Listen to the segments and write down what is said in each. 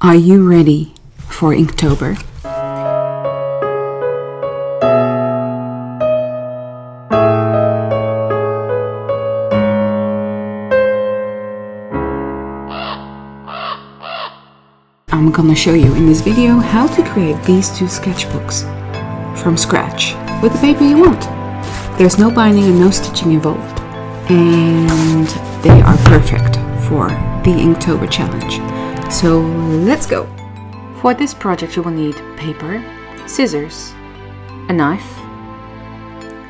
Are you ready for Inktober? I'm gonna show you in this video how to create these two sketchbooks from scratch with the paper you want. There's no binding and no stitching involved and they are perfect for the Inktober challenge. So let's go! For this project you will need paper, scissors, a knife,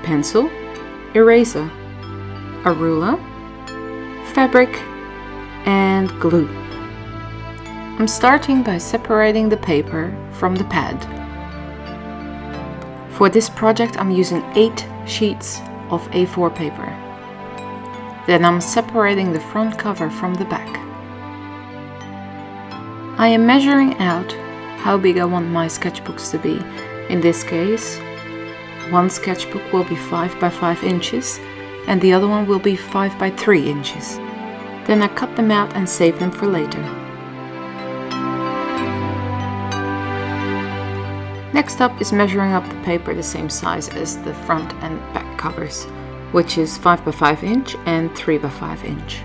pencil, eraser, a ruler, fabric and glue. I'm starting by separating the paper from the pad. For this project I'm using 8 sheets of A4 paper. Then I'm separating the front cover from the back. I am measuring out how big I want my sketchbooks to be. In this case, one sketchbook will be 5 by 5 inches and the other one will be 5 by 3 inches. Then I cut them out and save them for later. Next up is measuring up the paper the same size as the front and back covers, which is 5 by 5 inch and 3 by 5 inch.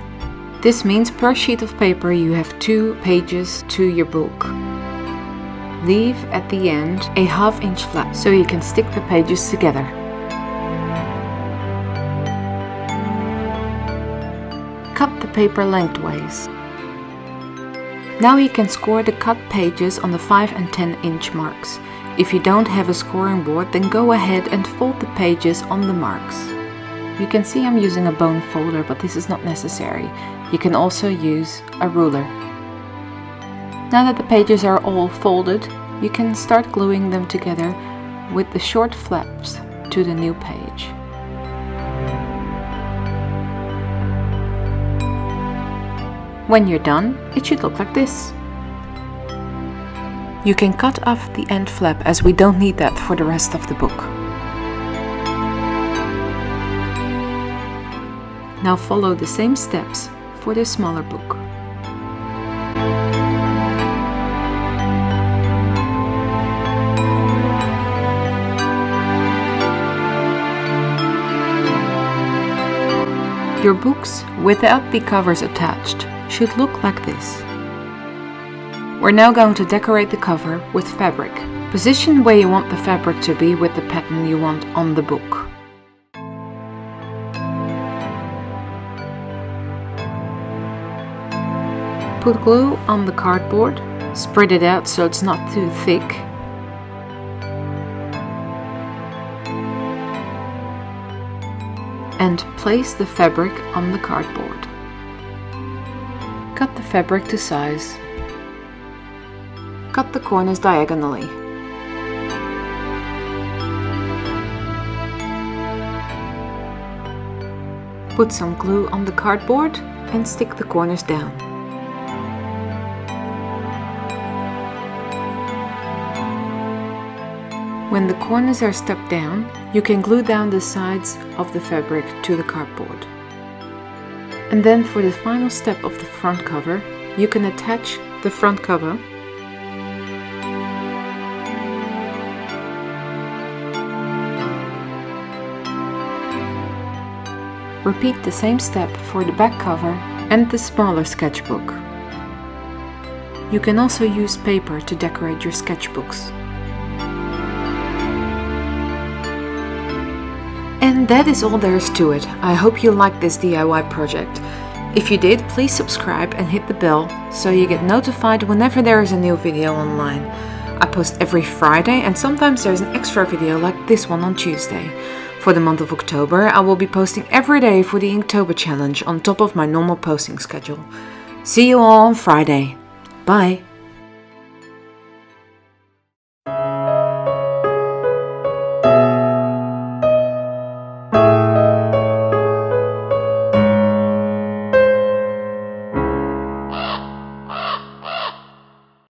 This means per sheet of paper you have two pages to your book. Leave at the end a half inch flap so you can stick the pages together. Cut the paper lengthways. Now you can score the cut pages on the 5 and 10 inch marks. If you don't have a scoring board, then go ahead and fold the pages on the marks. You can see I'm using a bone folder, but this is not necessary. You can also use a ruler. Now that the pages are all folded, you can start gluing them together with the short flaps to the new page. When you're done, it should look like this. You can cut off the end flap as we don't need that for the rest of the book. Now follow the same steps for the smaller book. Your books, without the covers attached, should look like this. We're now going to decorate the cover with fabric. Position where you want the fabric to be with the pattern you want on the book. Put glue on the cardboard, spread it out so it's not too thick. And place the fabric on the cardboard. Cut the fabric to size. Cut the corners diagonally. Put some glue on the cardboard and stick the corners down. When the corners are stuck down, you can glue down the sides of the fabric to the cardboard. And then for the final step of the front cover, you can attach the front cover Repeat the same step for the back cover and the smaller sketchbook. You can also use paper to decorate your sketchbooks. And that is all there is to it. I hope you liked this DIY project. If you did, please subscribe and hit the bell so you get notified whenever there is a new video online. I post every Friday and sometimes there's an extra video like this one on Tuesday. For the month of October, I will be posting every day for the Inktober challenge on top of my normal posting schedule. See you all on Friday. Bye!